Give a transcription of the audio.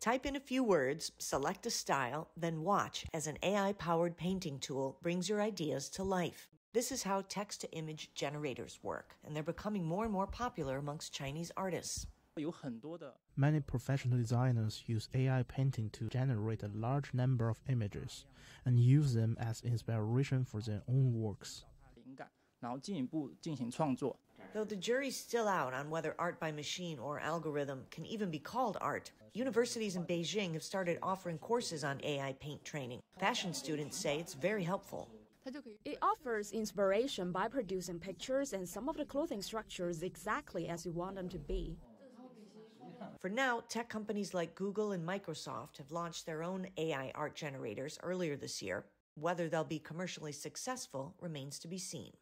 Type in a few words, select a style, then watch as an AI powered painting tool brings your ideas to life. This is how text to image generators work, and they're becoming more and more popular amongst Chinese artists. Many professional designers use AI painting to generate a large number of images and use them as inspiration for their own works. 然后进一步进行创作。Though the jury's still out on whether art by machine or algorithm can even be called art, universities in Beijing have started offering courses on AI paint training. Fashion students say it's very helpful. It offers inspiration by producing pictures and some of the clothing structures exactly as you want them to be. For now, tech companies like Google and Microsoft have launched their own AI art generators earlier this year. Whether they'll be commercially successful remains to be seen.